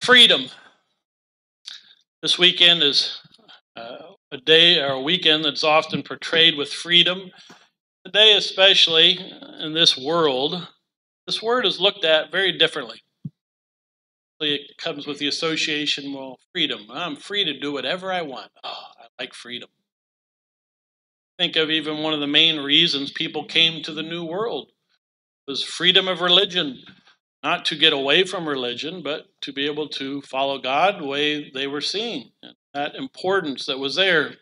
Freedom. This weekend is uh, a day or a weekend that's often portrayed with freedom. Today, especially in this world, this word is looked at very differently. It comes with the association, well, freedom. I'm free to do whatever I want. Oh, I like freedom. Think of even one of the main reasons people came to the New World was freedom of religion not to get away from religion, but to be able to follow God the way they were seeing. That importance that was there.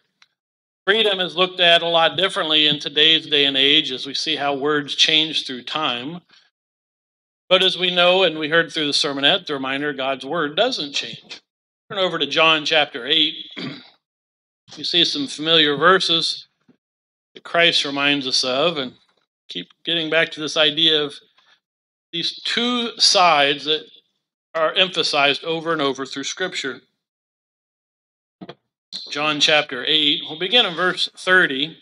Freedom is looked at a lot differently in today's day and age as we see how words change through time. But as we know, and we heard through the sermonette, the reminder God's word doesn't change. Turn over to John chapter 8. you see some familiar verses that Christ reminds us of, and keep getting back to this idea of these two sides that are emphasized over and over through Scripture. John chapter 8, we'll begin in verse 30.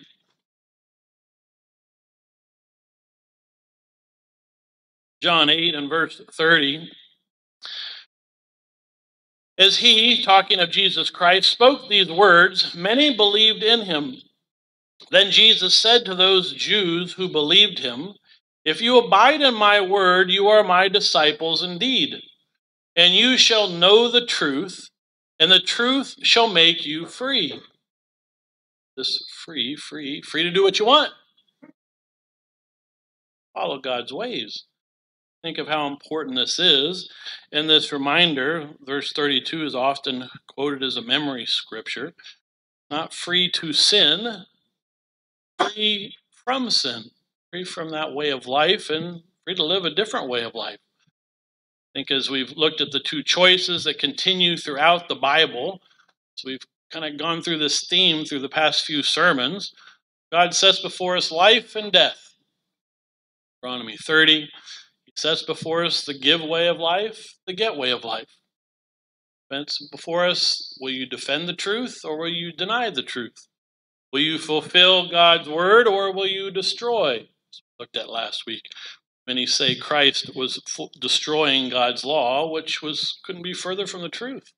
John 8 and verse 30. As he, talking of Jesus Christ, spoke these words, many believed in him. Then Jesus said to those Jews who believed him, if you abide in my word, you are my disciples indeed. And you shall know the truth, and the truth shall make you free. This free, free, free to do what you want. Follow God's ways. Think of how important this is. And this reminder, verse 32 is often quoted as a memory scripture. Not free to sin, free from sin free from that way of life and free to live a different way of life. I think as we've looked at the two choices that continue throughout the Bible, so we've kind of gone through this theme through the past few sermons. God sets before us life and death. Deuteronomy 30, He sets before us the give way of life, the get way of life. Before us, will you defend the truth or will you deny the truth? Will you fulfill God's word or will you destroy looked at last week. Many say Christ was destroying God's law, which was couldn't be further from the truth.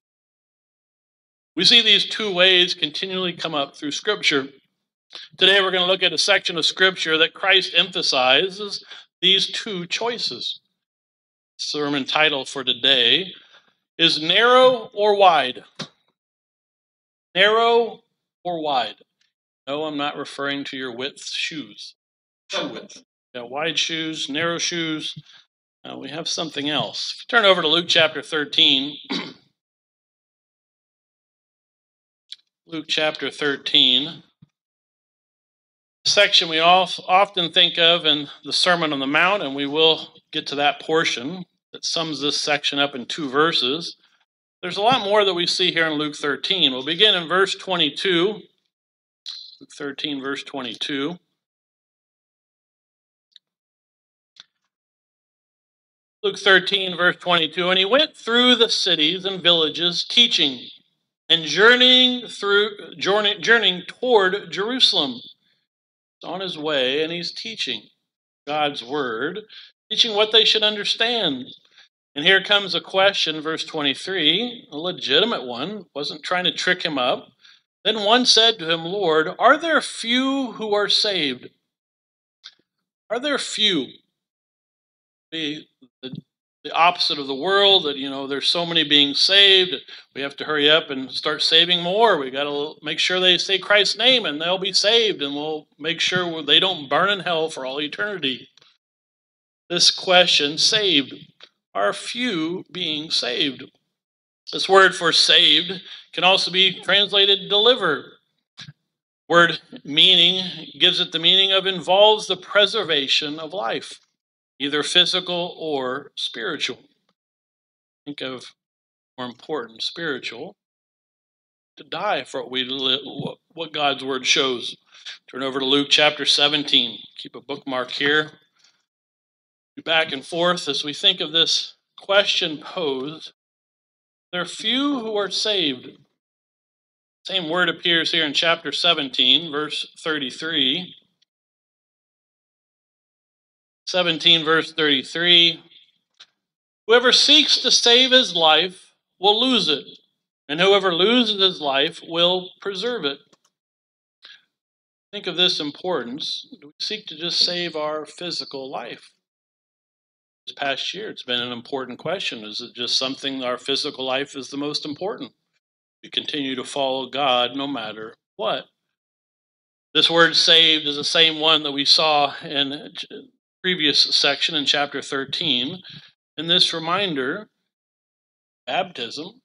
We see these two ways continually come up through Scripture. Today we're going to look at a section of Scripture that Christ emphasizes these two choices. Sermon title for today is Narrow or Wide? Narrow or wide? No, I'm not referring to your width shoes. Shoe width got wide shoes, narrow shoes. Uh, we have something else. Turn over to Luke chapter 13. Luke chapter 13. Section we all often think of in the Sermon on the Mount, and we will get to that portion that sums this section up in two verses. There's a lot more that we see here in Luke 13. We'll begin in verse 22. Luke 13, verse 22. Luke 13, verse 22. And he went through the cities and villages teaching and journeying through journey, journeying toward Jerusalem. He's on his way and he's teaching God's word, teaching what they should understand. And here comes a question, verse 23, a legitimate one, wasn't trying to trick him up. Then one said to him, Lord, are there few who are saved? Are there few? The the, opposite of the world that you know there's so many being saved we have to hurry up and start saving more. We got to make sure they say christ's name and they'll be saved and we'll make sure they don't burn in hell for all eternity. This question saved are few being saved. This word for saved can also be translated deliver. Word meaning gives it the meaning of involves the preservation of life either physical or spiritual. Think of more important, spiritual. To die for what we what God's word shows. Turn over to Luke chapter 17. Keep a bookmark here. Back and forth as we think of this question posed. There are few who are saved. Same word appears here in chapter 17, verse 33. 17, verse 33 Whoever seeks to save his life will lose it, and whoever loses his life will preserve it. Think of this importance. Do we seek to just save our physical life? This past year, it's been an important question. Is it just something our physical life is the most important? We continue to follow God no matter what. This word saved is the same one that we saw in previous section in chapter 13. And this reminder, baptism,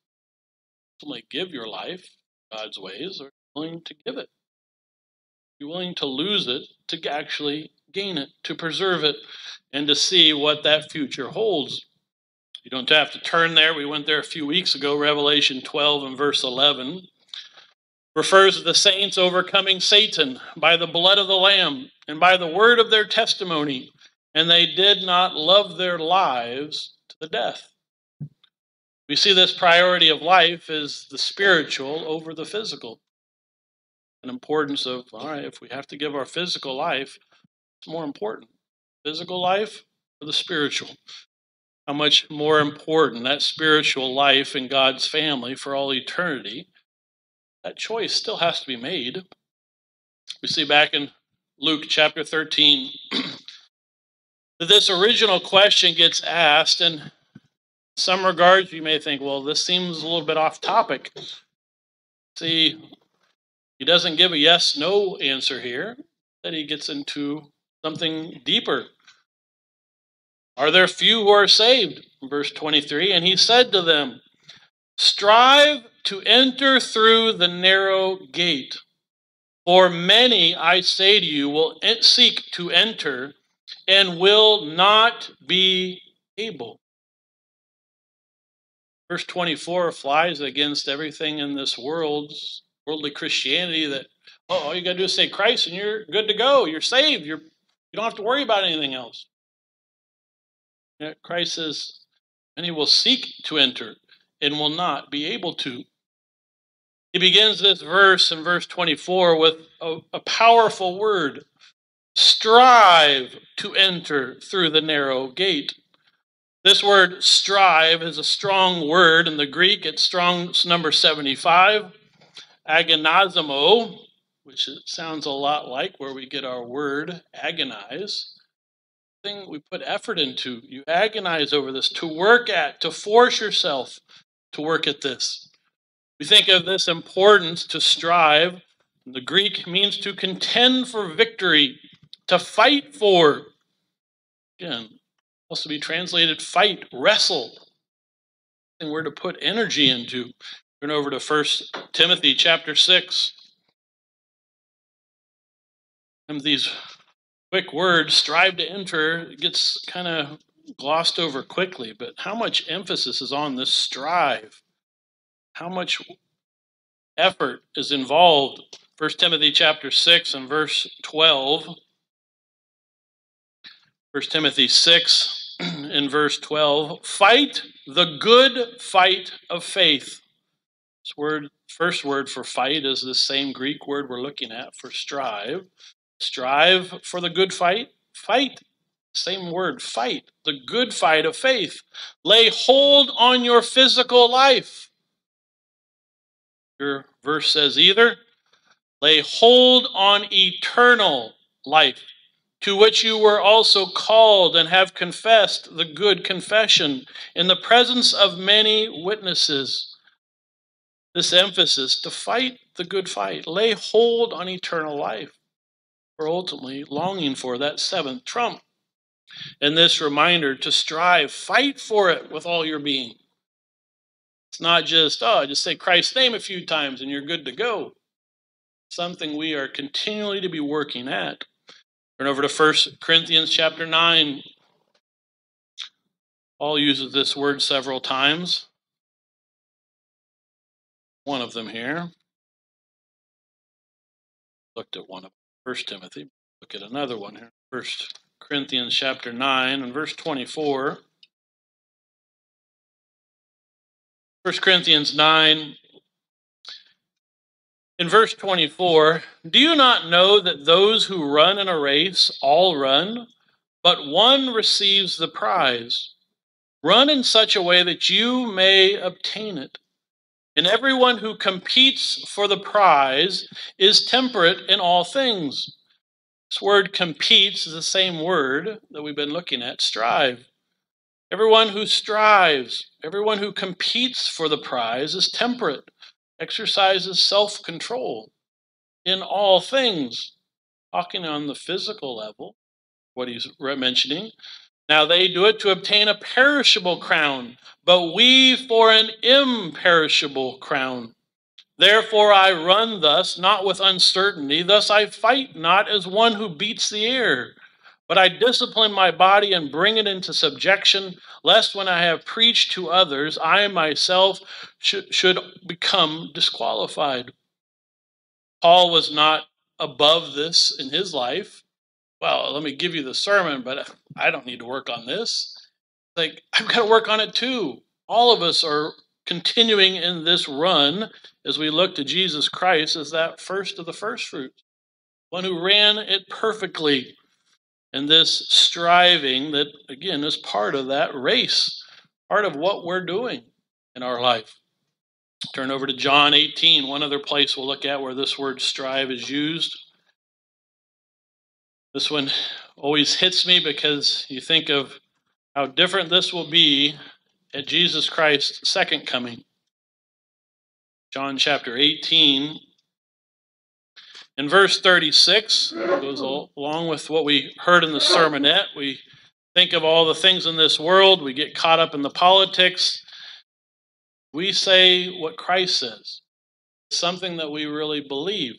only give your life God's ways, or willing to give it. Be willing to lose it to actually gain it, to preserve it, and to see what that future holds. You don't have to turn there. We went there a few weeks ago. Revelation 12 and verse 11 refers to the saints overcoming Satan by the blood of the Lamb and by the word of their testimony, and they did not love their lives to the death. We see this priority of life is the spiritual over the physical. An importance of, all right, if we have to give our physical life, it's more important. Physical life or the spiritual? How much more important that spiritual life in God's family for all eternity? That choice still has to be made. We see back in Luke chapter 13 that this original question gets asked, and some regards you may think, well, this seems a little bit off topic. See, he doesn't give a yes no answer here, that he gets into something deeper. Are there few who are saved? Verse 23 And he said to them, Strive to enter through the narrow gate. For many, I say to you, will seek to enter and will not be able. Verse 24 flies against everything in this world's worldly Christianity that, oh, all you got to do is say Christ and you're good to go. You're saved. You're you don't have to worry about anything else. Christ says, and he will seek to enter and will not be able to. He begins this verse in verse 24 with a, a powerful word strive to enter through the narrow gate. This word strive is a strong word in the Greek. It's Strong's number 75. Agonizomai which sounds a lot like where we get our word agonize. Thing we put effort into. You agonize over this, to work at, to force yourself to work at this. We think of this importance to strive. The Greek means to contend for victory, to fight for. Again, also be translated fight, wrestle. And we're to put energy into. Turn over to First Timothy chapter 6. And these quick words, strive to enter, gets kind of glossed over quickly, but how much emphasis is on this strive? How much effort is involved? 1 Timothy chapter 6 and verse 12. 1 Timothy 6 in verse 12. Fight the good fight of faith. This word, first word for fight is the same Greek word we're looking at for strive. Strive for the good fight. Fight. Same word, fight. The good fight of faith. Lay hold on your physical life. Your verse says either lay hold on eternal life, to which you were also called and have confessed the good confession in the presence of many witnesses. This emphasis to fight the good fight, lay hold on eternal life or ultimately longing for that seventh trump. And this reminder to strive, fight for it with all your being. It's not just, oh, just say Christ's name a few times and you're good to go. Something we are continually to be working at. Turn over to 1 Corinthians chapter 9. Paul uses this word several times. One of them here. Looked at one of. First Timothy. Look at another one here. First Corinthians chapter 9 and verse 24. 1 Corinthians 9 in verse 24, do you not know that those who run in a race all run, but one receives the prize? Run in such a way that you may obtain it. And everyone who competes for the prize is temperate in all things. This word competes is the same word that we've been looking at strive. Everyone who strives, everyone who competes for the prize is temperate, exercises self control in all things. Talking on the physical level, what he's mentioning. Now they do it to obtain a perishable crown, but we for an imperishable crown. Therefore I run thus, not with uncertainty. Thus I fight not as one who beats the air, but I discipline my body and bring it into subjection, lest when I have preached to others, I myself should, should become disqualified. Paul was not above this in his life. Well, let me give you the sermon, but I don't need to work on this. Like, I've got to work on it too. All of us are continuing in this run as we look to Jesus Christ as that first of the first fruits, one who ran it perfectly. And this striving that, again, is part of that race, part of what we're doing in our life. Turn over to John 18, one other place we'll look at where this word strive is used. This one always hits me because you think of how different this will be at Jesus Christ's second coming. John chapter 18. In verse 36, goes along with what we heard in the sermonette. We think of all the things in this world, we get caught up in the politics. We say what Christ says, something that we really believe.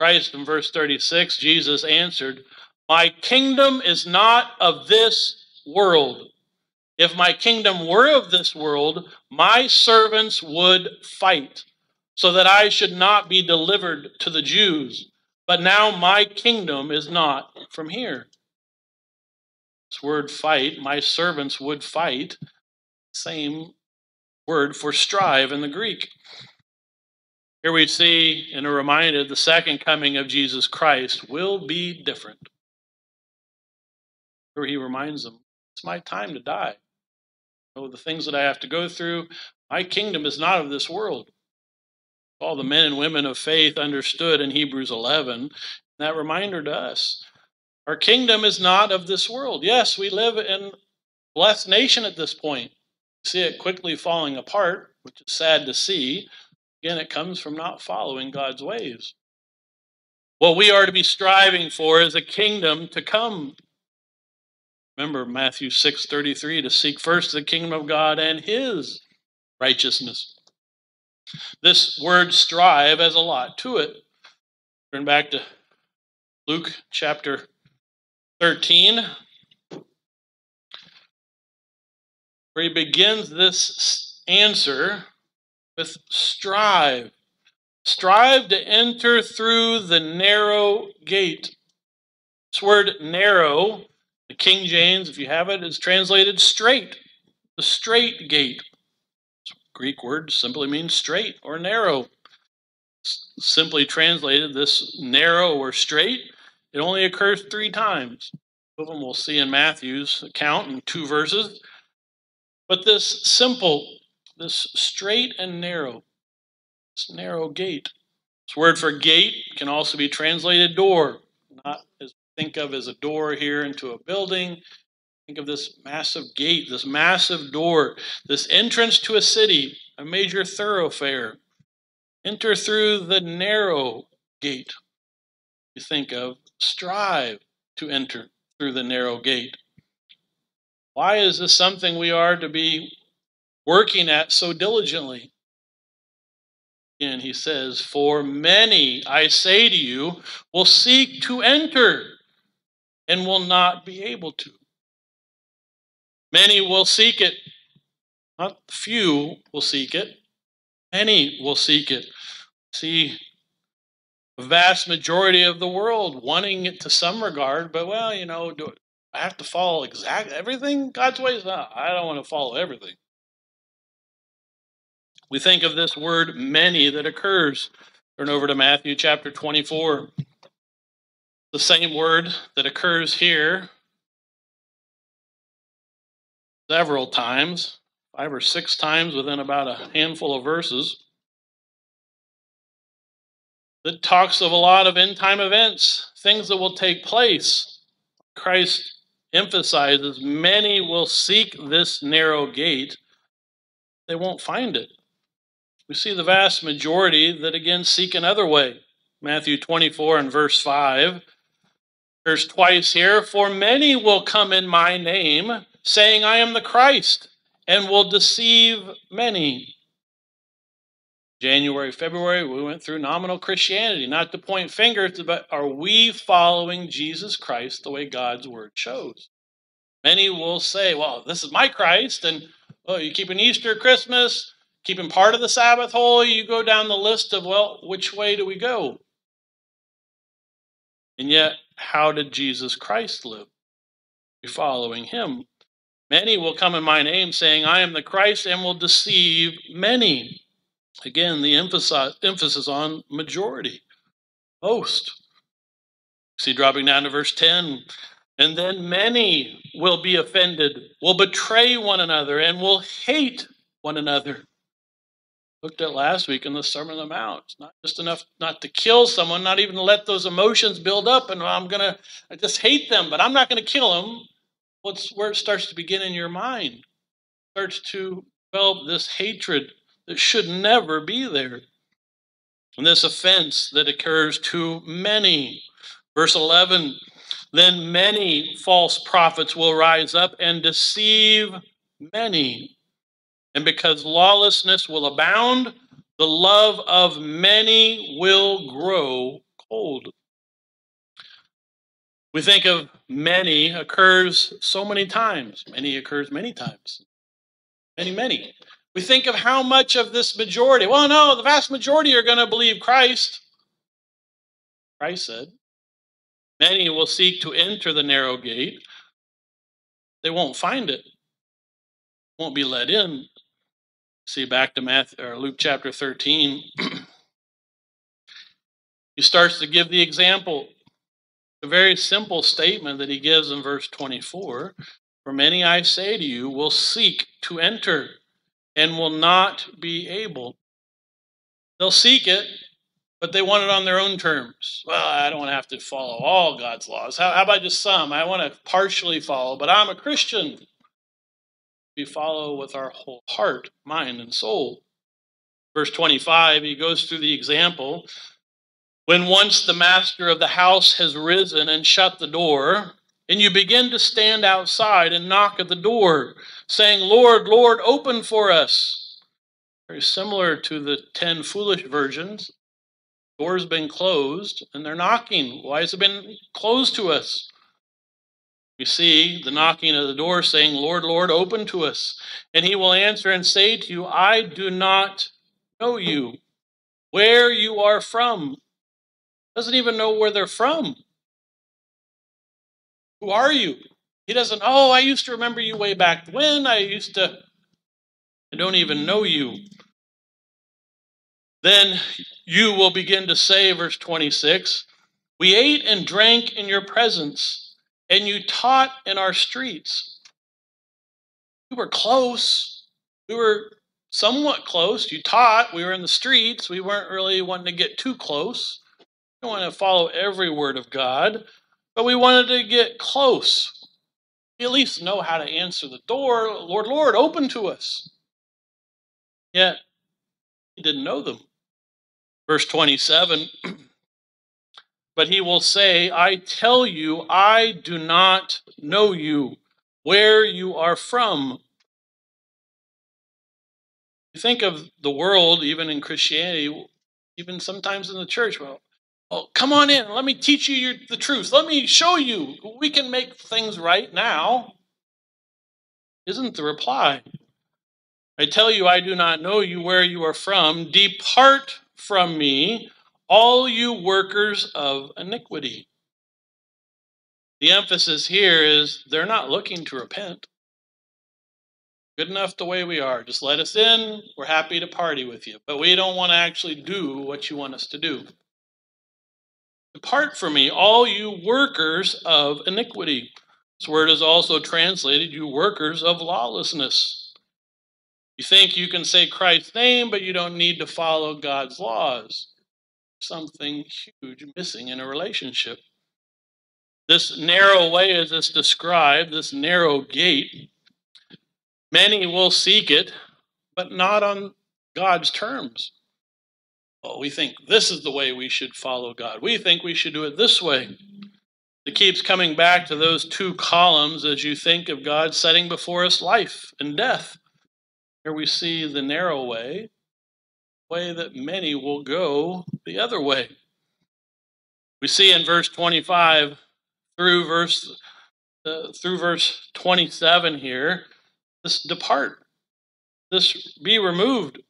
Christ in verse 36, Jesus answered, My kingdom is not of this world. If my kingdom were of this world, my servants would fight, so that I should not be delivered to the Jews. But now my kingdom is not from here. This word fight, my servants would fight, same word for strive in the Greek. Here we see in a reminder the second coming of Jesus Christ will be different. Where he reminds them, it's my time to die. Oh, the things that I have to go through. My kingdom is not of this world. All the men and women of faith understood in Hebrews 11. That reminder to us. Our kingdom is not of this world. Yes, we live in blessed nation at this point. see it quickly falling apart, which is sad to see. Again, it comes from not following God's ways. What we are to be striving for is a kingdom to come Remember Matthew 6:33 to seek first the kingdom of God and his righteousness. This word strive has a lot to it. Turn back to Luke chapter 13 where he begins this answer with strive. Strive to enter through the narrow gate. This word narrow the King James, if you have it, is translated straight, the straight gate. Greek word simply means straight or narrow. Simply translated, this narrow or straight, it only occurs three times. Of them we'll see in Matthew's account in two verses. But this simple, this straight and narrow, this narrow gate. This word for gate can also be translated door, not as think of as a door here into a building. Think of this massive gate, this massive door, this entrance to a city, a major thoroughfare. Enter through the narrow gate. You think of strive to enter through the narrow gate. Why is this something we are to be working at so diligently? Again, he says, For many, I say to you, will seek to enter and will not be able to. Many will seek it. Not few will seek it. Many will seek it. See, a vast majority of the world wanting it to some regard, but well, you know, do I have to follow exactly everything God's ways? No, I don't want to follow everything. We think of this word many that occurs. Turn over to Matthew chapter 24 the same word that occurs here several times, five or six times within about a handful of verses, that talks of a lot of end time events, things that will take place. Christ emphasizes many will seek this narrow gate, they won't find it. We see the vast majority that again seek another way. Matthew 24 and verse 5. There's twice here, for many will come in my name, saying, I am the Christ, and will deceive many. January, February, we went through nominal Christianity, not to point fingers, but are we following Jesus Christ the way God's word shows? Many will say, well, this is my Christ, and oh, you keeping Easter, Christmas, keeping part of the Sabbath holy, you go down the list of, well, which way do we go? And yet, how did Jesus Christ live? We're following him. Many will come in my name, saying, I am the Christ, and will deceive many. Again, the emphasis, on majority, most. See, dropping down to verse 10, and then many will be offended, will betray one another, and will hate one another. Looked at last week in the Sermon on the Mount. It's not just enough not to kill someone, not even to let those emotions build up, and I'm going to I just hate them, but I'm not going to kill them. What's where it starts to begin in your mind? Starts to develop this hatred that should never be there. And this offense that occurs to many. Verse 11 Then many false prophets will rise up and deceive many. And because lawlessness will abound, the love of many will grow cold. We think of many occurs so many times. Many occurs many times. Many, many. We think of how much of this majority. Well, no, the vast majority are going to believe Christ. Christ said, Many will seek to enter the narrow gate. They won't find it, won't be let in. See back to Matthew, or Luke chapter 13. he starts to give the example. A very simple statement that he gives in verse 24 For many, I say to you, will seek to enter and will not be able. They'll seek it, but they want it on their own terms. Well, I don't want to have to follow all God's laws. How, how about just some? I want to partially follow, but I'm a Christian. We follow with our whole heart, mind, and soul. Verse 25, he goes through the example. When once the master of the house has risen and shut the door, and you begin to stand outside and knock at the door, saying, Lord, Lord, open for us. Very similar to the ten foolish virgins. Door's been closed and they're knocking. Why has it been closed to us? We see the knocking of the door saying, Lord, Lord, open to us. And he will answer and say to you, I do not know you, where you are from. Doesn't even know where they're from. Who are you? He doesn't, oh, I used to remember you way back when. I used to, I don't even know you. Then you will begin to say, verse 26, We ate and drank in your presence, and you taught in our streets. We were close. We were somewhat close. You taught. We were in the streets. We weren't really wanting to get too close. We want to follow every word of God. But we wanted to get close. We at least know how to answer the door. Lord, Lord, open to us. Yet, he didn't know them. Verse 27 But he will say, I tell you, I do not know you, where you are from. You think of the world, even in Christianity, even sometimes in the church. Well, Oh, come on in. Let me teach you your, the truth. Let me show you. We can make things right now. Isn't the reply? I tell you, I do not know you where you are from. Depart from me, all you workers of iniquity. The emphasis here is they're not looking to repent. Good enough the way we are. Just let us in. We're happy to party with you. But we don't want to actually do what you want us to do. Depart from me, all you workers of iniquity. This word is also translated, you workers of lawlessness. You think you can say Christ's name, but you don't need to follow God's laws. Something huge missing in a relationship. This narrow way, as it's described, this narrow gate, many will seek it, but not on God's terms. Well, we think this is the way we should follow God. We think we should do it this way. It keeps coming back to those two columns as you think of God setting before us life and death. Here we see the narrow way, way that many will go the other way. We see in verse 25 through verse uh, through verse 27 here this depart this be removed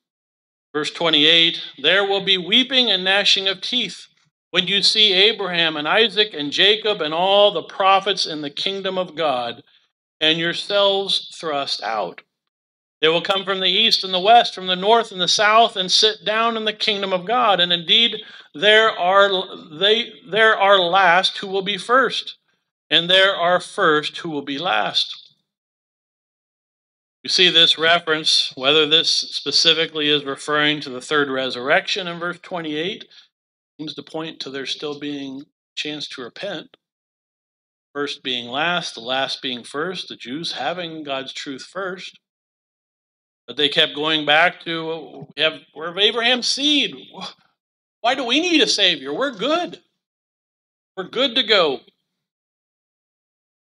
verse 28 there will be weeping and gnashing of teeth when you see Abraham and Isaac and Jacob and all the prophets in the kingdom of God and yourselves thrust out they will come from the east and the west, from the north and the south, and sit down in the kingdom of God. And indeed, there are they there are last who will be first, and there are first who will be last. You see this reference, whether this specifically is referring to the third resurrection in verse 28, seems to point to there still being chance to repent. First being last, the last being first, the Jews having God's truth first. But they kept going back to we have we're of Abraham's seed. Why do we need a savior? We're good. We're good to go.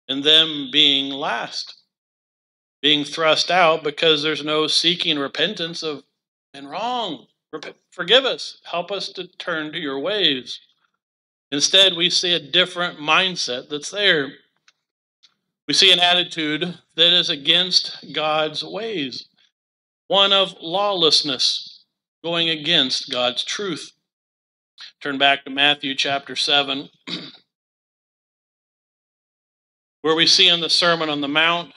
And them being last, being thrust out because there's no seeking repentance of and wrong. Forgive us. Help us to turn to your ways. Instead, we see a different mindset that's there. We see an attitude that is against God's ways one of lawlessness, going against God's truth. Turn back to Matthew chapter 7, where we see in the Sermon on the Mount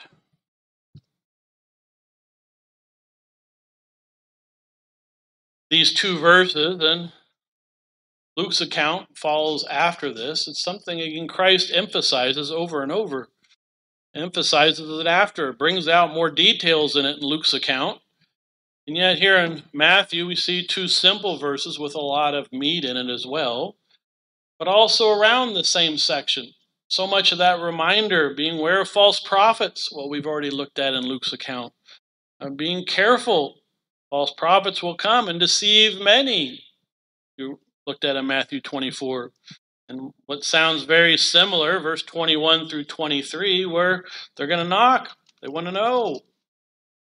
these two verses, and Luke's account follows after this. It's something again Christ emphasizes over and over. Emphasizes it after, it brings out more details in it in Luke's account. And yet, here in Matthew, we see two simple verses with a lot of meat in it as well, but also around the same section. So much of that reminder being aware of false prophets, what we've already looked at in Luke's account. Being careful, false prophets will come and deceive many. You looked at in Matthew 24. And what sounds very similar, verse 21 through 23, where they're going to knock. They want to know.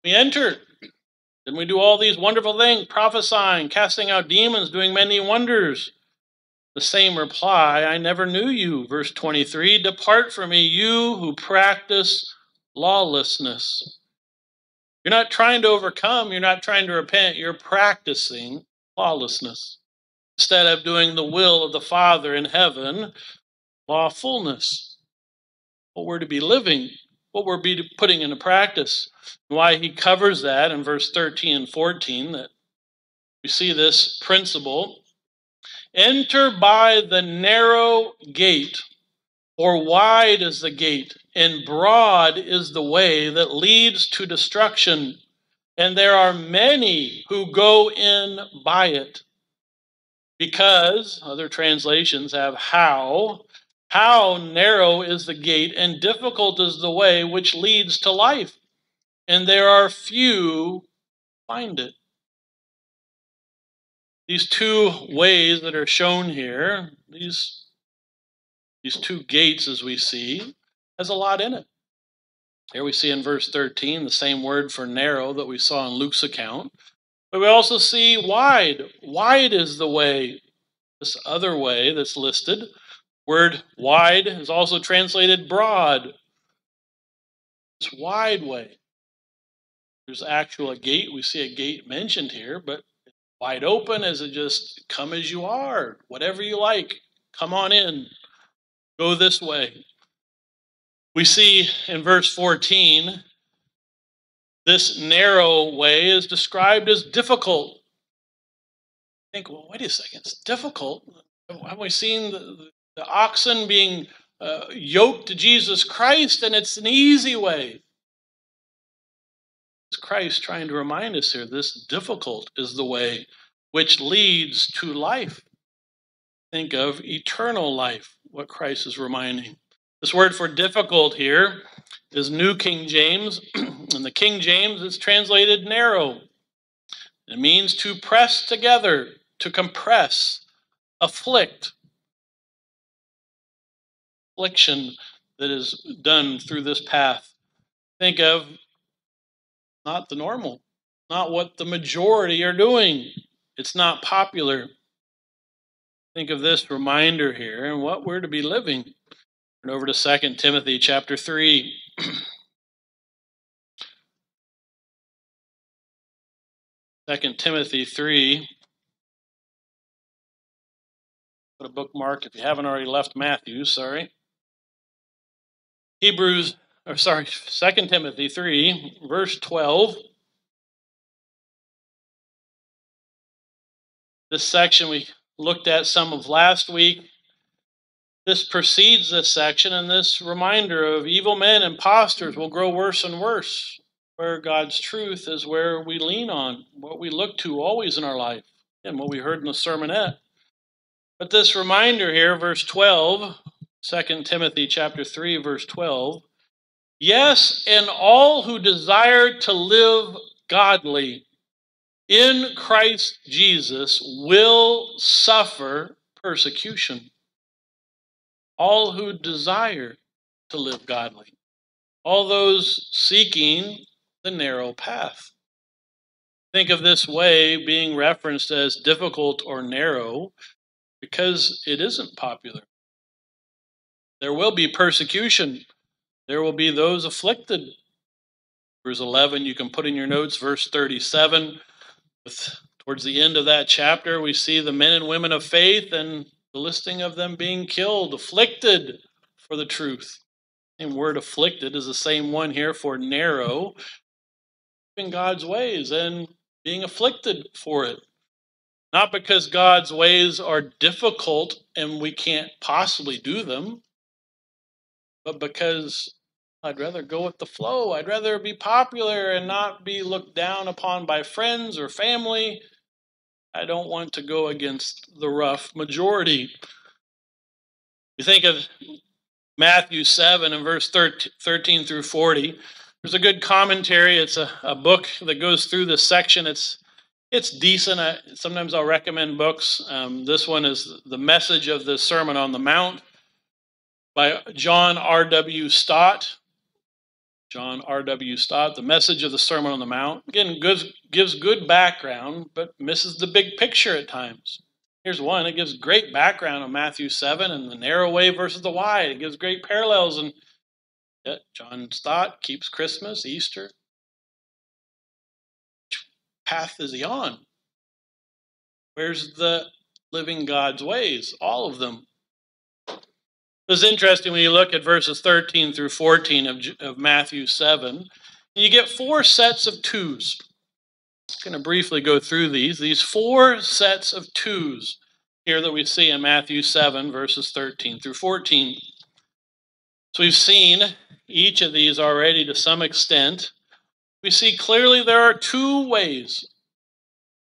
We enter. Then we do all these wonderful things, prophesying, casting out demons, doing many wonders. The same reply, I never knew you. Verse 23 Depart from me, you who practice lawlessness. You're not trying to overcome, you're not trying to repent, you're practicing lawlessness. Instead of doing the will of the Father in heaven, lawfulness. What we're to be living, what we're be putting into practice why he covers that in verse 13 and 14 that we see this principle enter by the narrow gate or wide is the gate and broad is the way that leads to destruction and there are many who go in by it because other translations have how how narrow is the gate and difficult is the way which leads to life and there are few find it. These two ways that are shown here, these, these two gates as we see, has a lot in it. Here we see in verse 13 the same word for narrow that we saw in Luke's account. But we also see wide. Wide is the way, this other way that's listed. Word wide is also translated broad. This wide way. There's actual a gate. We see a gate mentioned here, but wide open. Is it just come as you are, whatever you like? Come on in. Go this way. We see in verse 14 this narrow way is described as difficult. I think, well, wait a second, it's difficult. Have we seen the, the oxen being uh, yoked to Jesus Christ, and it's an easy way. It's Christ trying to remind us here this difficult is the way which leads to life. Think of eternal life, what Christ is reminding. This word for difficult here is New King James, and the King James is translated narrow. It means to press together, to compress, afflict. Affliction that is done through this path. Think of not the normal, not what the majority are doing. It's not popular. Think of this reminder here and what we're to be living. Turn over to 2 Timothy chapter 3. 2 Timothy 3. Put a bookmark if you haven't already left Matthew, sorry. Hebrews, or sorry, 2 Timothy 3, verse 12. This section we looked at some of last week. This precedes this section, and this reminder of evil men, impostors, will grow worse and worse. Where God's truth is where we lean on, what we look to always in our life, and what we heard in the sermonette. But this reminder here, verse 12, 2 Timothy chapter 3, verse 12. Yes, and all who desire to live godly in Christ Jesus will suffer persecution. All who desire to live godly, all those seeking the narrow path. Think of this way being referenced as difficult or narrow because it isn't popular. There will be persecution, there will be those afflicted. Verse 11, you can put in your notes, verse 37 with, towards the end of that chapter, we see the men and women of faith and the listing of them being killed, afflicted for the truth. And word afflicted is the same one here for narrow in God's ways and being afflicted for it. Not because God's ways are difficult and we can't possibly do them, but because I'd rather go with the flow. I'd rather be popular and not be looked down upon by friends or family. I don't want to go against the rough majority. You think of Matthew 7 and verse 13 through 40. There's a good commentary. It's a, a book that goes through this section. It's it's decent. I, sometimes I'll recommend books. Um, this one is The Message of the Sermon on the Mount by John R.W. Stott. John R.W. Stott, The Message of the Sermon on the Mount. Again, gives, gives good background, but misses the big picture at times. Here's one. It gives great background on Matthew 7 and the narrow way versus the wide. It gives great parallels. And yeah, John Stott keeps Christmas, Easter. Which path is he on? Where's the living God's ways? All of them. It's interesting when you look at verses 13 through 14 of, of Matthew 7. You get four sets of twos. I'm going to briefly go through these. These four sets of twos here that we see in Matthew 7, verses 13 through 14. So we've seen each of these already to some extent. We see clearly there are two ways.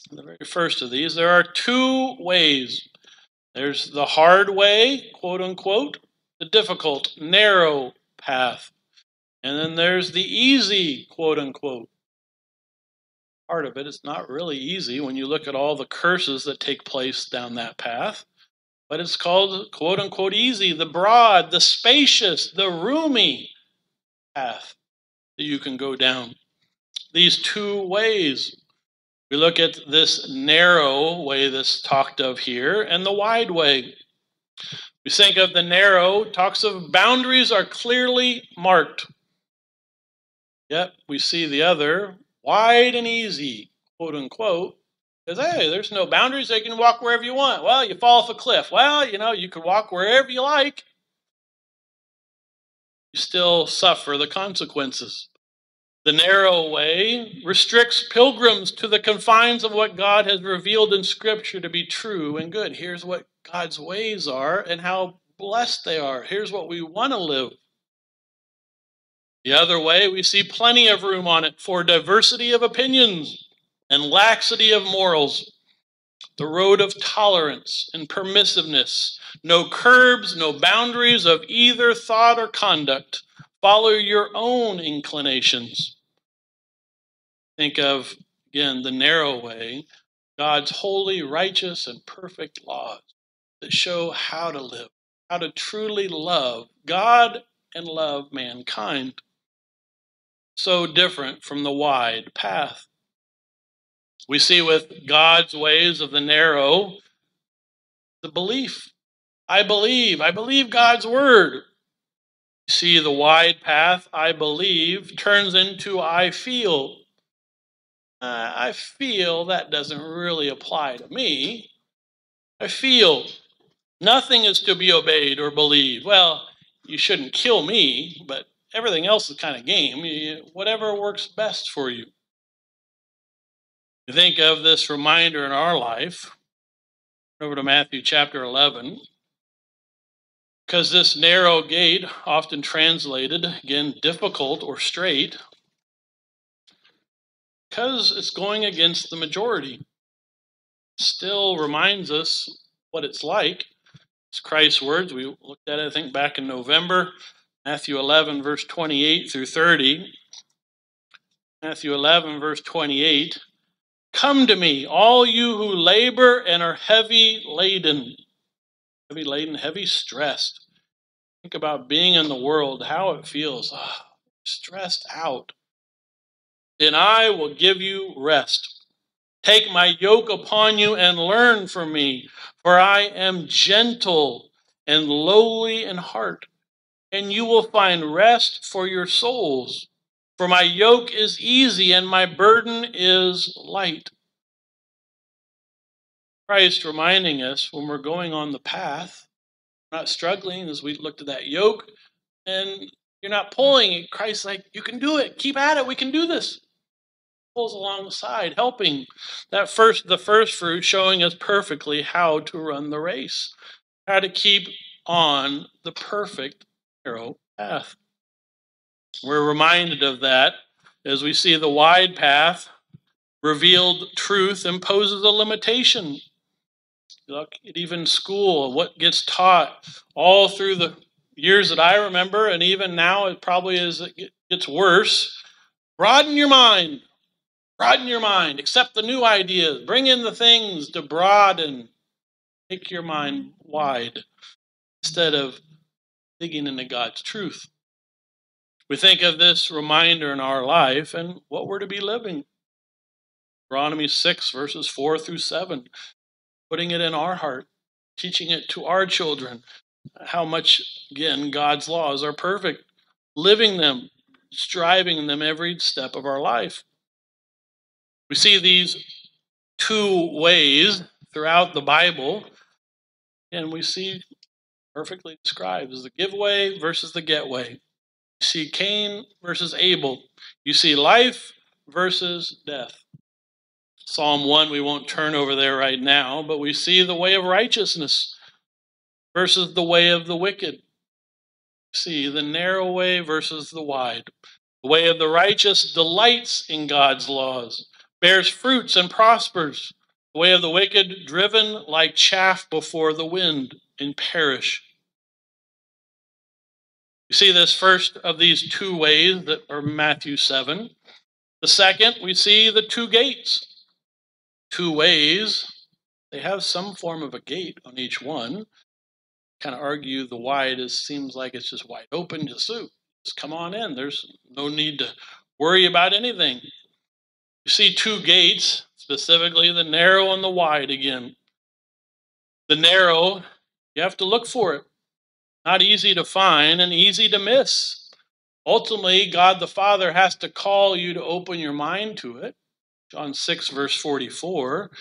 The very first of these, there are two ways. There's the hard way, quote unquote, the difficult, narrow path. And then there's the easy, quote unquote. Part of it. it is not really easy when you look at all the curses that take place down that path. But it's called, quote unquote, easy, the broad, the spacious, the roomy path that you can go down. These two ways. We look at this narrow way that's talked of here and the wide way. We think of the narrow, talks of boundaries are clearly marked. Yet we see the other, wide and easy, quote unquote, because hey, there's no boundaries. They can walk wherever you want. Well, you fall off a cliff. Well, you know, you can walk wherever you like. You still suffer the consequences. The narrow way restricts pilgrims to the confines of what God has revealed in Scripture to be true and good. Here's what God's ways are and how blessed they are. Here's what we want to live. The other way, we see plenty of room on it for diversity of opinions and laxity of morals. The road of tolerance and permissiveness. No curbs, no boundaries of either thought or conduct. Follow your own inclinations. Think of, again, the narrow way God's holy, righteous, and perfect laws that show how to live, how to truly love God and love mankind. So different from the wide path. We see with God's ways of the narrow the belief. I believe. I believe God's word. You see, the wide path, I believe, turns into I feel. Uh, I feel that doesn't really apply to me. I feel nothing is to be obeyed or believed. Well, you shouldn't kill me, but everything else is kind of game. Whatever works best for you. You think of this reminder in our life. Over to Matthew chapter 11. Because this narrow gate, often translated, again, difficult or strait, because it's going against the majority. Still reminds us what it's like. It's Christ's words. We looked at it, I think, back in November, Matthew 11, verse 28 through 30. Matthew 11, verse 28. Come to me, all you who labor and are heavy laden. Heavy laden, heavy stressed. Think about being in the world, how it feels. Oh, stressed out and I will give you rest. Take my yoke upon you and learn from me, for I am gentle and lowly in heart, and you will find rest for your souls. For my yoke is easy and my burden is light. Christ reminding us when we're going on the path, not struggling as we looked at that yoke, and you're not pulling it. Christ's like, you can do it. Keep at it. We can do this alongside, helping that first the first fruit, showing us perfectly how to run the race, how to keep on the perfect narrow path. We're reminded of that as we see the wide path, revealed truth imposes a limitation. Look at even school, what gets taught all through the years that I remember, and even now it probably is it gets worse. Broaden your mind, Broaden your mind, accept the new ideas, bring in the things to broaden, make your mind wide instead of digging into God's truth. We think of this reminder in our life and what we're to be living. Deuteronomy 6, verses 4 through 7, putting it in our heart, teaching it to our children, how much, again, God's laws are perfect, living them, striving in them every step of our life. We see these two ways throughout the Bible, and we see perfectly described as the giveaway versus the getaway. You see Cain versus Abel. You see life versus death. Psalm 1, we won't turn over there right now, but we see the way of righteousness versus the way of the wicked. See the narrow way versus the wide. The way of the righteous delights in God's laws bears fruits and prospers. The way of the wicked, driven like chaff before the wind, and perish. You see this first of these two ways that are Matthew 7. The second, we see the two gates. Two ways. They have some form of a gate on each one. Kind of argue the wide is seems like it's just wide open, just, just come on in. There's no need to worry about anything. You see two gates, specifically the narrow and the wide again. The narrow, you have to look for it. Not easy to find and easy to miss. Ultimately, God the Father has to call you to open your mind to it. John 6, verse 44,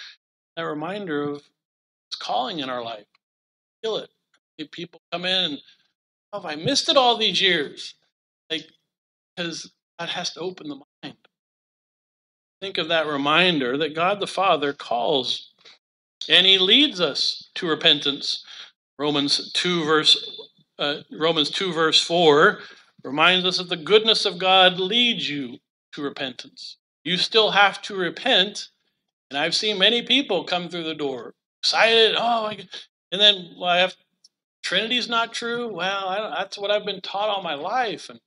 that reminder of his calling in our life. Feel it. People come in and, oh, I missed it all these years? Like, because God has to open the mind. Think of that reminder that God the Father calls and He leads us to repentance. Romans 2 verse uh, Romans 2 verse 4 reminds us that the goodness of God leads you to repentance. You still have to repent, and I've seen many people come through the door excited, oh, and then well, I have Trinity's not true. Well, that's what I've been taught all my life, and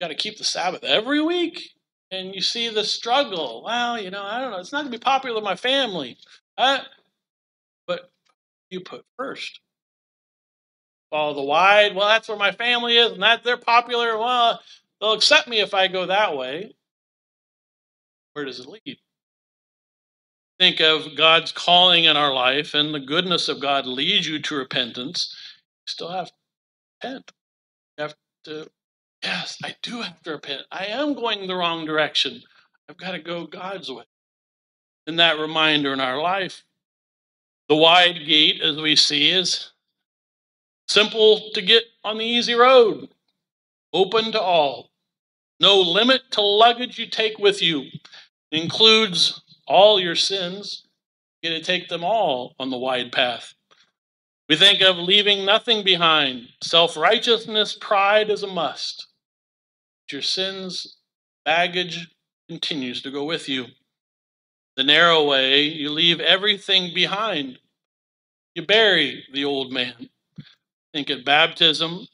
got to keep the Sabbath every week. And you see the struggle. Well, you know, I don't know. It's not going to be popular with my family. Uh, but you put first. Follow the wide. Well, that's where my family is, and that they're popular. Well, they'll accept me if I go that way. Where does it lead? Think of God's calling in our life, and the goodness of God leads you to repentance. You still have to repent. You have to Yes, I do have to repent. I am going the wrong direction. I've got to go God's way. And that reminder in our life. The wide gate, as we see, is simple to get on the easy road, open to all. No limit to luggage you take with you. It includes all your sins. You get to take them all on the wide path. We think of leaving nothing behind. Self righteousness, pride is a must. But Your sins, baggage continues to go with you. The narrow way, you leave everything behind. You bury the old man. Think at baptism,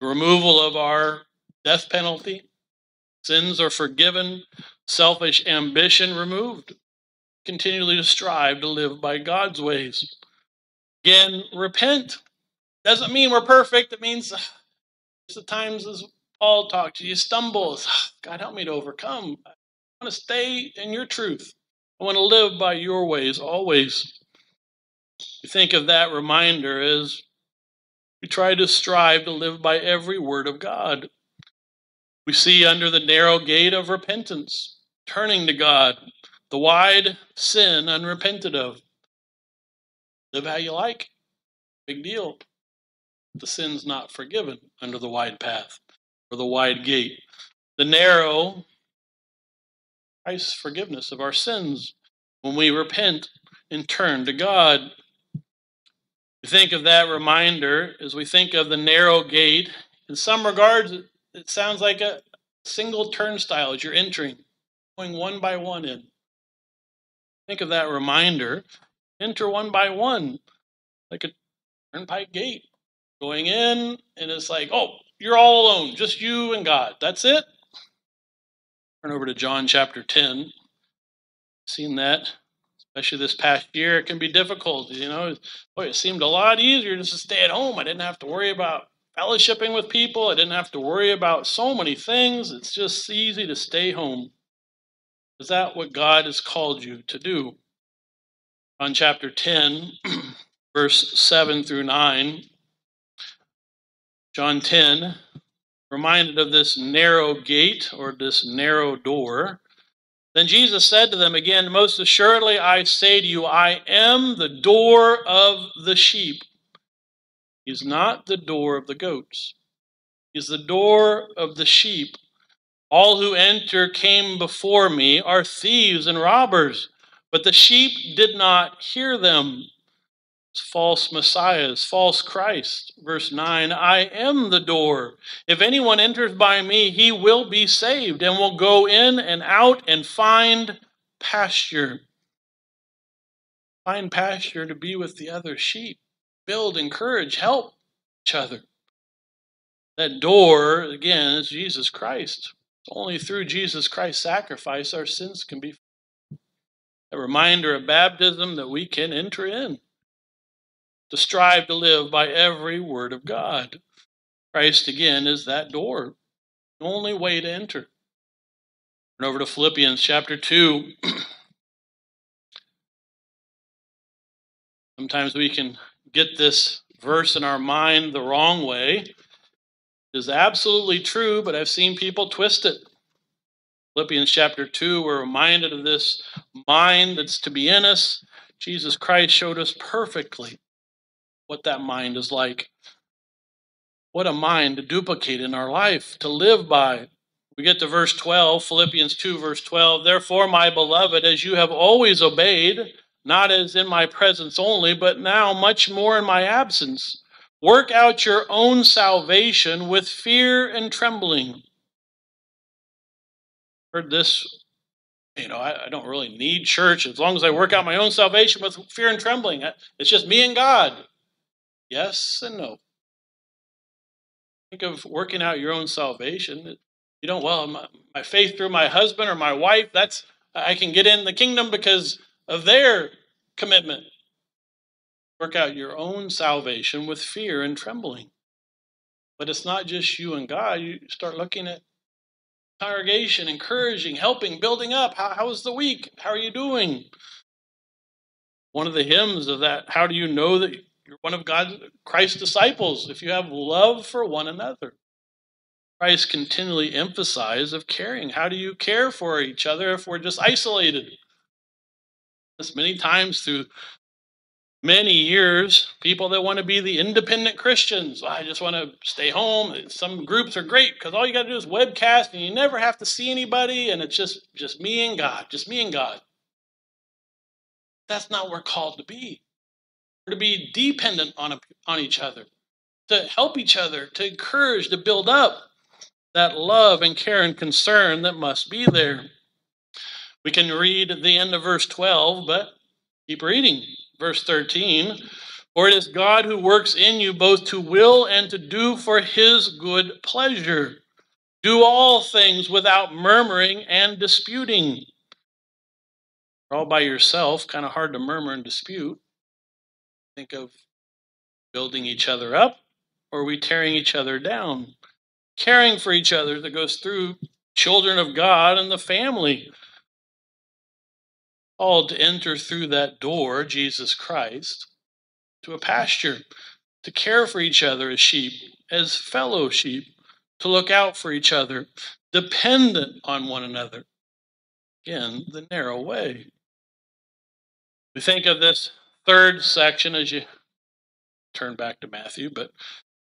the removal of our death penalty, sins are forgiven, selfish ambition removed. Continually to strive to live by God's ways. Again, repent. Doesn't mean we're perfect. It means the times as Paul talks, to you stumble. God, help me to overcome. I want to stay in your truth. I want to live by your ways always. You think of that reminder as we try to strive to live by every word of God. We see under the narrow gate of repentance, turning to God, the wide sin unrepented of. Live how you like. Big deal. The sin's not forgiven under the wide path or the wide gate. The narrow, Christ's forgiveness of our sins when we repent and turn to God. We think of that reminder as we think of the narrow gate. In some regards, it sounds like a single turnstile as you're entering, going one by one in. Think of that reminder. Enter one by one, like a turnpike gate. Going in, and it's like, oh, you're all alone, just you and God. That's it. Turn over to John chapter 10. Seen that, especially this past year. It can be difficult. You know, boy, it seemed a lot easier just to stay at home. I didn't have to worry about fellowshipping with people. I didn't have to worry about so many things. It's just easy to stay home. Is that what God has called you to do? On chapter 10, verse 7 through 9, John 10, reminded of this narrow gate or this narrow door. Then Jesus said to them again, Most assuredly I say to you, I am the door of the sheep. He's not the door of the goats, He's the door of the sheep. All who enter came before me are thieves and robbers, but the sheep did not hear them false messiahs, false Christ. Verse 9 I am the door. If anyone enters by me, he will be saved and will go in and out and find pasture. Find pasture to be with the other sheep. Build, encourage, help each other. That door, again, is Jesus Christ. Only through Jesus Christ's sacrifice our sins can be. A reminder of baptism that we can enter in to strive to live by every word of God. Christ, again, is that door, the only way to enter. Turn over to Philippians chapter 2. Sometimes we can get this verse in our mind the wrong way. It is absolutely true, but I've seen people twist it. Philippians chapter 2, we're reminded of this mind that's to be in us. Jesus Christ showed us perfectly what that mind is like. What a mind to duplicate in our life, to live by. We get to verse 12, Philippians 2, verse 12. Therefore, my beloved, as you have always obeyed, not as in my presence only, but now much more in my absence. Work out your own salvation with fear and trembling. Heard this, you know, I, I, don't really need church as long as I work out my own salvation with fear and trembling. It's just me and God. Yes and no. Think of working out your own salvation. You don't, well, my, my faith through my husband or my wife, that's, I can get in the kingdom because of their commitment. Work out your own salvation with fear and trembling. But it's not just you and God. You start looking at congregation, encouraging, helping, building up. How, how was the week? How are you doing? One of the hymns of that, how do you know that you're one of God's Christ's disciples? If you have love for one another. Christ continually emphasized of caring. How do you care for each other if we're just isolated? This many times through many years, people that want to be the independent Christians. I just want to stay home. Some groups are great because all you got to do is webcast and you never have to see anybody and it's just just me and God, just me and God. That's not what we're called to be. We're to be dependent on, on each other, to help each other, to encourage, to build up that love and care and concern that must be there. We can read the end of verse 12, but keep reading. Verse 13 For it is God who works in you both to will and to do for his good pleasure. Do all things without murmuring and disputing. You're all by yourself, kind of hard to murmur and dispute. Think of building each other up, or are we tearing each other down? Caring for each other that goes through children of God and the family called to enter through that door, Jesus Christ, to a pasture, to care for each other as sheep, as fellow sheep, to look out for each other, dependent on one another. Again, the narrow way. We think of this third section as you turn back to Matthew, but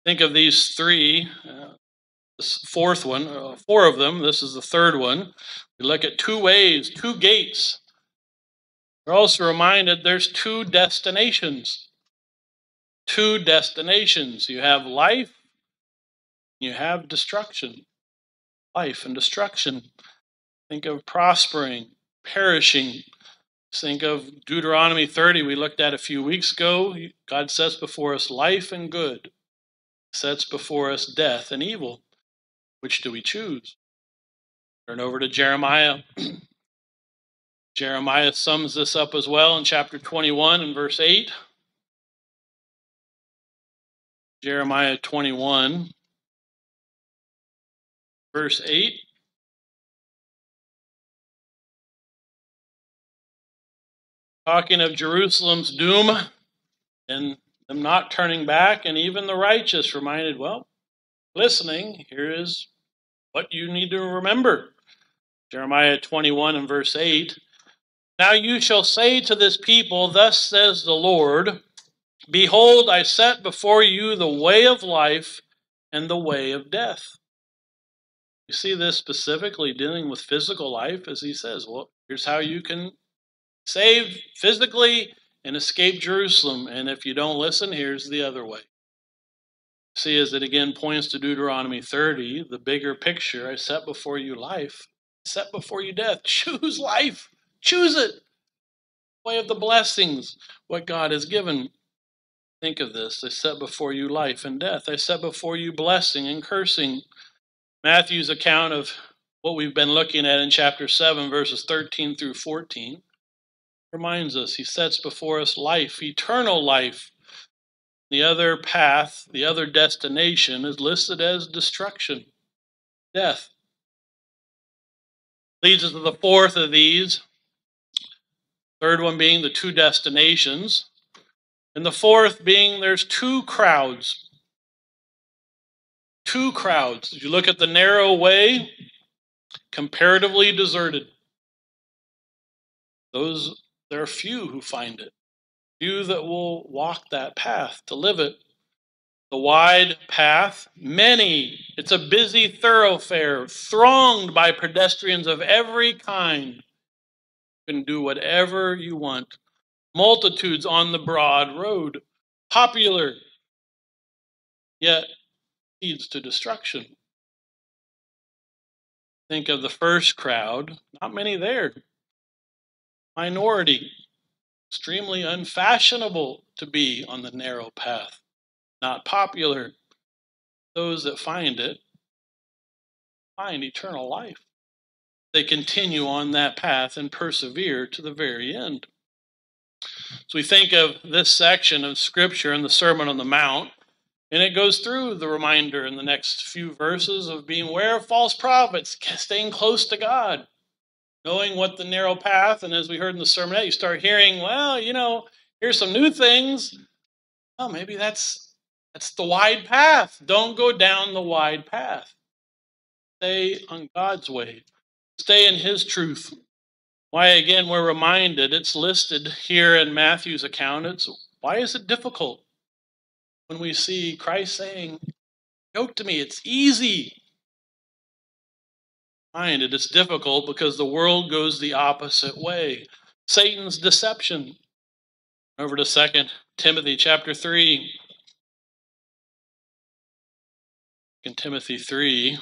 think of these three. Uh, this fourth one, uh, four of them. This is the third one. We look at two ways, two gates we're also reminded there's two destinations. Two destinations. You have life, you have destruction. Life and destruction. Think of prospering, perishing. Think of Deuteronomy 30, we looked at a few weeks ago. God sets before us life and good, sets before us death and evil. Which do we choose? Turn over to Jeremiah Jeremiah sums this up as well in chapter 21 and verse 8. Jeremiah 21, verse 8. Talking of Jerusalem's doom and them not turning back, and even the righteous reminded, well, listening, here is what you need to remember. Jeremiah 21 and verse 8. Now you shall say to this people, Thus says the Lord Behold, I set before you the way of life and the way of death. You see this specifically dealing with physical life, as he says, Well, here's how you can save physically and escape Jerusalem. And if you don't listen, here's the other way. See, as it again points to Deuteronomy 30, the bigger picture I set before you life, set before you death. Choose life. Choose it. Way of the blessings, what God has given. Think of this. I set before you life and death. I set before you blessing and cursing. Matthew's account of what we've been looking at in chapter 7, verses 13 through 14, reminds us he sets before us life, eternal life. The other path, the other destination is listed as destruction, death. Leads us to the fourth of these Third one being the two destinations. And the fourth being there's two crowds. Two crowds. If you look at the narrow way, comparatively deserted. Those there are few who find it. Few that will walk that path to live it. The wide path, many. It's a busy thoroughfare, thronged by pedestrians of every kind can do whatever you want. multitudes on the broad road, popular, yet leads to destruction. Think of the first crowd, not many there. Minority, extremely unfashionable to be on the narrow path, not popular. Those that find it find eternal life. They continue on that path and persevere to the very end. So we think of this section of Scripture in the Sermon on the Mount, and it goes through the reminder in the next few verses of being aware of false prophets, staying close to God, knowing what the narrow path, and as we heard in the sermon, you start hearing, well, you know, here's some new things. Well, maybe that's that's the wide path. Don't go down the wide path. Stay on God's way. Stay in His truth. Why, again, we're reminded, it's listed here in Matthew's account. It's why is it difficult when we see Christ saying, Yoke to me, it's easy. Find it, it's difficult because the world goes the opposite way. Satan's deception. Over to Second Timothy chapter 3. In Timothy 3,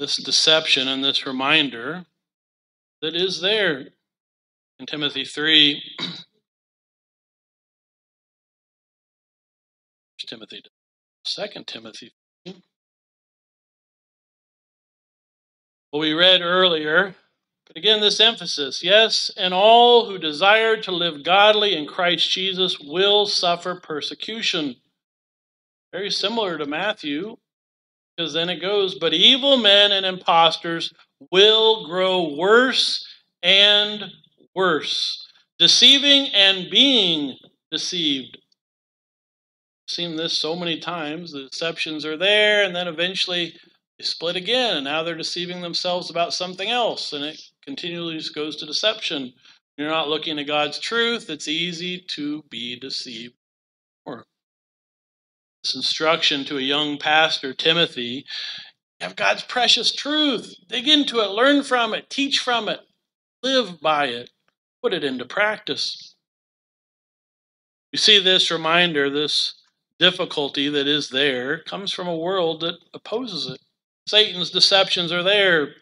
this deception and this reminder that is there in Timothy 3. Timothy, Second Timothy. What we read earlier, but again, this emphasis yes, and all who desire to live godly in Christ Jesus will suffer persecution. Very similar to Matthew, because then it goes, but evil men and impostors will grow worse and worse, deceiving and being deceived. I've seen this so many times. The deceptions are there, and then eventually they split again, and now they're deceiving themselves about something else, and it continually just goes to deception. You're not looking at God's truth, it's easy to be deceived. This instruction to a young pastor, Timothy, have God's precious truth. Dig into it, learn from it, teach from it, live by it, put it into practice. You see, this reminder, this difficulty that is there, comes from a world that opposes it. Satan's deceptions are there.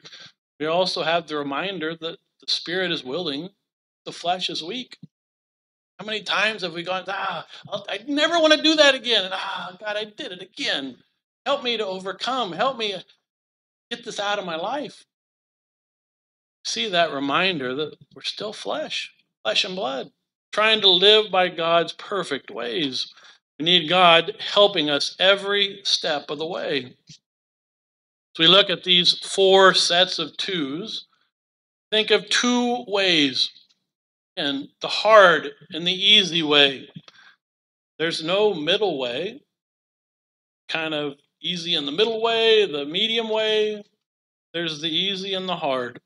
We also have the reminder that the spirit is willing, the flesh is weak. How many times have we gone, ah, I never want to do that again. And ah, God, I did it again. Help me to overcome. Help me get this out of my life. See that reminder that we're still flesh, flesh and blood, trying to live by God's perfect ways. We need God helping us every step of the way. So we look at these four sets of twos. Think of two ways and the hard and the easy way. There's no middle way, kind of easy in the middle way, the medium way. There's the easy and the hard.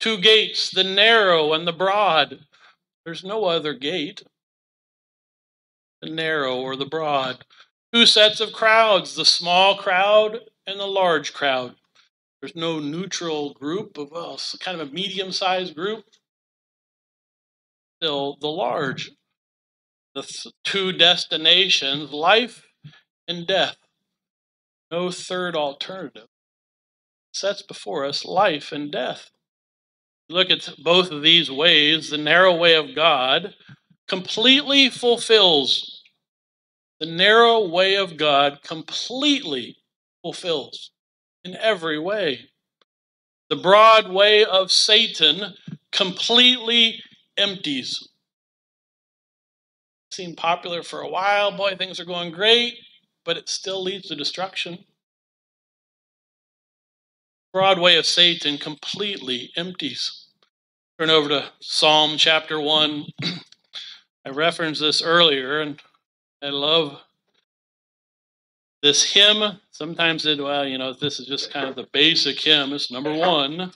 Two gates, the narrow and the broad. There's no other gate. The narrow or the broad. Two sets of crowds, the small crowd and the large crowd. There's no neutral group of well, kind of a medium sized group. Still the large. The two destinations, life and death. No third alternative. Sets before us life and death. Look at both of these ways. The narrow way of God completely fulfills. The narrow way of God completely fulfills in every way. The broad way of Satan completely empties. Seemed popular for a while. Boy, things are going great but it still leads to destruction. Broad way of Satan completely empties. Turn over to Psalm chapter 1. I referenced this earlier, and I love this hymn. Sometimes it, well, you know, this is just kind of the basic hymn. It's number one.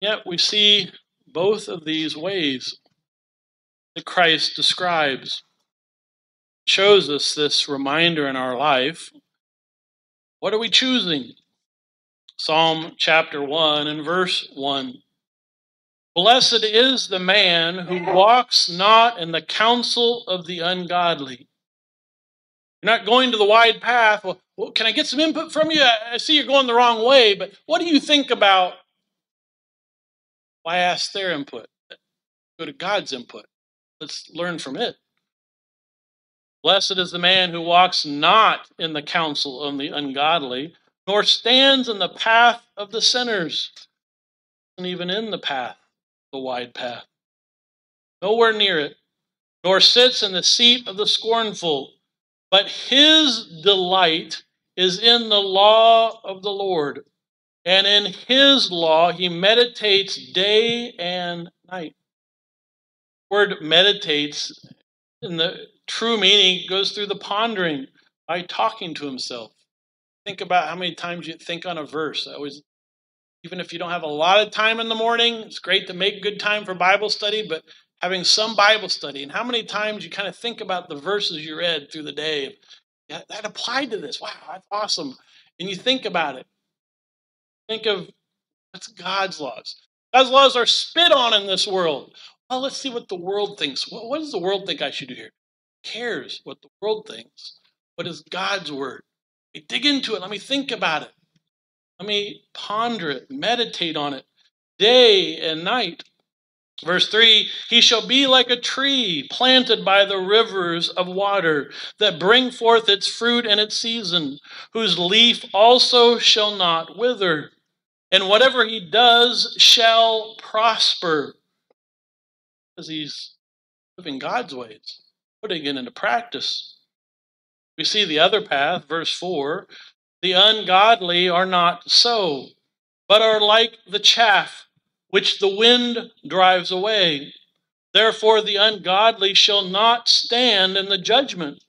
Yet we see both of these ways that Christ describes shows us this reminder in our life. What are we choosing? Psalm chapter 1 and verse 1. Blessed is the man who walks not in the counsel of the ungodly. You're not going to the wide path. Well, can I get some input from you? I see you're going the wrong way, but what do you think about? Why ask their input? Go to God's input. Let's learn from it. Blessed is the man who walks not in the counsel of the ungodly, nor stands in the path of the sinners, and even in the path, the wide path. Nowhere near it, nor sits in the seat of the scornful, but his delight is in the law of the Lord, and in his law he meditates day and night. word meditates in the true meaning goes through the pondering by talking to himself. Think about how many times you think on a verse. I always, even if you don't have a lot of time in the morning, it's great to make good time for Bible study, but having some Bible study and how many times you kind of think about the verses you read through the day. That applied to this. Wow, that's awesome. And you think about it. Think of what's God's laws. God's laws are spit on in this world. Well, let's see what the world thinks. What, what does the world think I should do here? cares what the world thinks. What is God's word? Let me dig into it. Let me think about it. Let me ponder it, meditate on it day and night. Verse 3 He shall be like a tree planted by the rivers of water that bring forth its fruit in its season, whose leaf also shall not wither. And whatever he does shall prosper. Because he's living God's ways putting it into practice. We see the other path, verse 4 the ungodly are not so, but are like the chaff which the wind drives away. Therefore, the ungodly shall not stand in the judgment,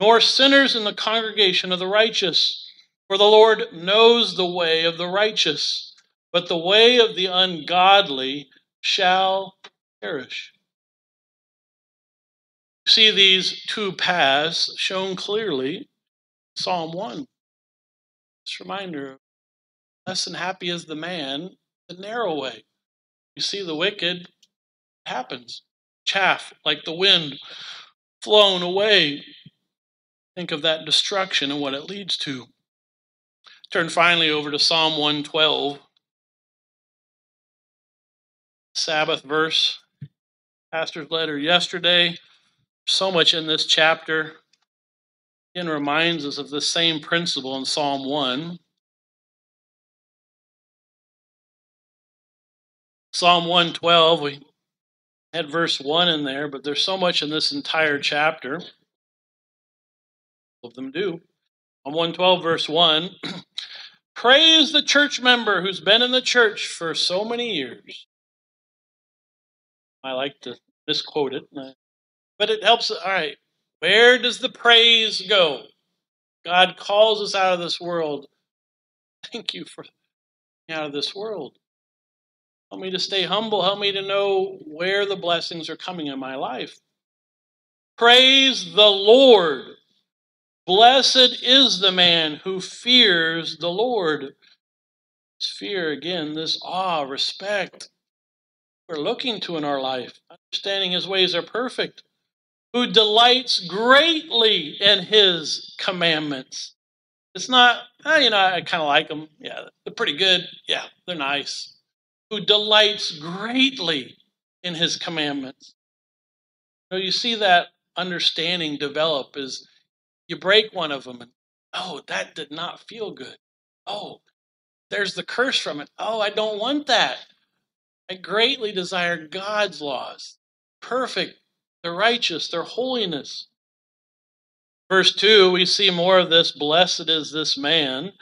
nor sinners in the congregation of the righteous. For the Lord knows the way of the righteous, but the way of the ungodly shall perish see these two paths shown clearly Psalm 1. This reminder less than happy is the man, the narrow way. You see the wicked happens. Chaff like the wind flown away. Think of that destruction and what it leads to. Turn finally over to Psalm 112. Sabbath verse. Pastor's letter yesterday so much in this chapter. Again, reminds us of the same principle in Psalm 1. Psalm 112, we had verse 1 in there, but there's so much in this entire chapter. All of them do. On 112, verse 1, praise the church member who's been in the church for so many years. I like to misquote it. Uh, but it helps. All right, where does the praise go? God calls us out of this world. Thank you for out of this world. Help me to stay humble. Help me to know where the blessings are coming in my life. Praise the Lord. Blessed is the man who fears the Lord. This fear, again, this awe, respect, we're looking to in our life. Understanding his ways are perfect who delights greatly in his commandments. It's not, eh, you know, I kind of like them. Yeah, they're pretty good. Yeah, they're nice. Who delights greatly in his commandments. So you see that understanding develop as you break one of them and, oh, that did not feel good. Oh, there's the curse from it. Oh, I don't want that. I greatly desire God's laws. Perfect their righteous, their holiness. Verse 2, we see more of this Blessed is this man.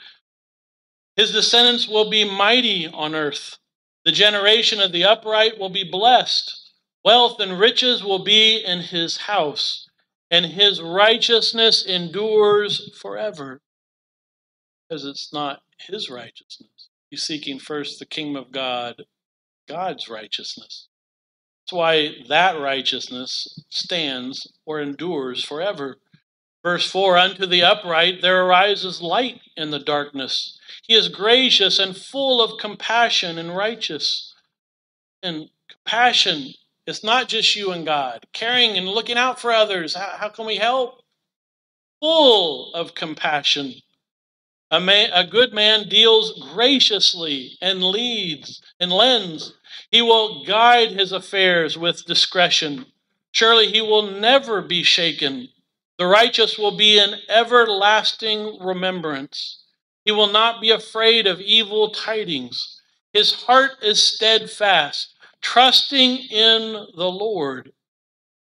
His descendants will be mighty on earth. The generation of the upright will be blessed. Wealth and riches will be in his house, and his righteousness endures forever. Because it's not his righteousness. He's seeking first the kingdom of God, God's righteousness. That's why that righteousness stands or endures forever. Verse 4 Unto the upright there arises light in the darkness. He is gracious and full of compassion and righteous. And compassion. It's not just you and God. Caring and looking out for others. How, how can we help? Full of compassion. A, man, a good man deals graciously and leads and lends. He will guide his affairs with discretion. Surely he will never be shaken. The righteous will be in everlasting remembrance. He will not be afraid of evil tidings. His heart is steadfast, trusting in the Lord.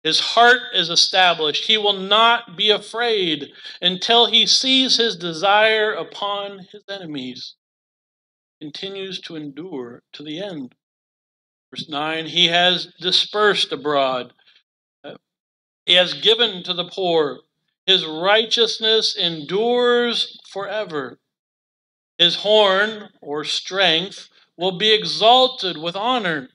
His heart is established. He will not be afraid until he sees his desire upon his enemies. Continues to endure to the end. Verse 9 He has dispersed abroad, uh, he has given to the poor. His righteousness endures forever. His horn or strength will be exalted with honor.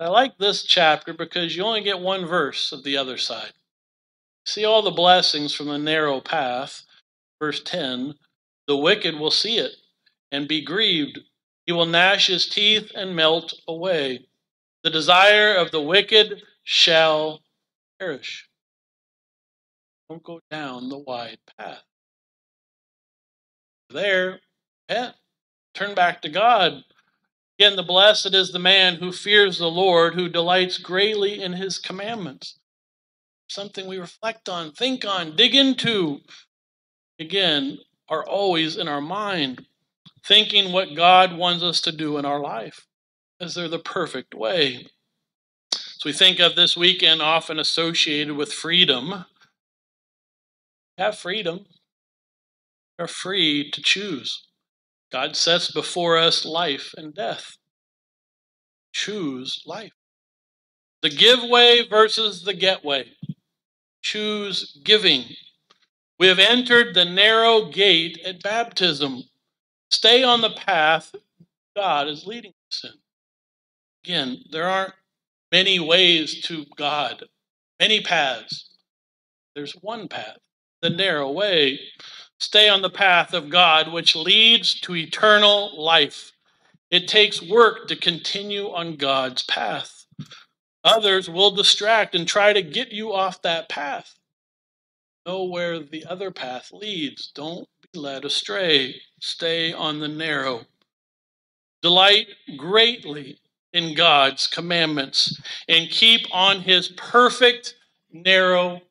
I like this chapter because you only get one verse of the other side. See all the blessings from the narrow path. Verse 10 The wicked will see it and be grieved. He will gnash his teeth and melt away. The desire of the wicked shall perish. Don't go down the wide path. There, repent, turn back to God, Again, the blessed is the man who fears the Lord, who delights greatly in his commandments. Something we reflect on, think on, dig into. Again, are always in our mind, thinking what God wants us to do in our life, as they're the perfect way. So we think of this weekend often associated with freedom. Have freedom. We're free to choose. God sets before us life and death. Choose life. The give way versus the get way. Choose giving. We have entered the narrow gate at baptism. Stay on the path God is leading us in. Again, there aren't many ways to God, many paths. There's one path, the narrow way. Stay on the path of God, which leads to eternal life. It takes work to continue on God's path. Others will distract and try to get you off that path. Know where the other path leads. Don't led astray. Stay on the narrow. Delight greatly in God's commandments and keep on his perfect narrow